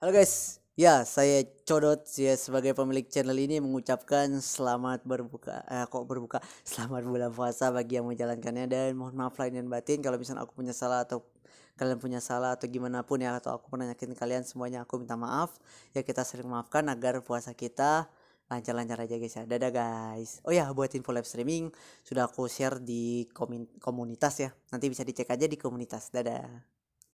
Halo guys, ya saya Codot ya sebagai pemilik channel ini mengucapkan selamat berbuka, eh, kok berbuka, selamat bulan puasa bagi yang menjalankannya dan mohon maaf lain dan batin kalau misalnya aku punya salah atau kalian punya salah atau gimana pun ya atau aku pernah nyakitin kalian semuanya aku minta maaf. Ya kita sering maafkan agar puasa kita lancar-lancar aja guys ya. Dadah guys. Oh ya buat info live streaming sudah aku share di komunitas ya. Nanti bisa dicek aja di komunitas. Dadah.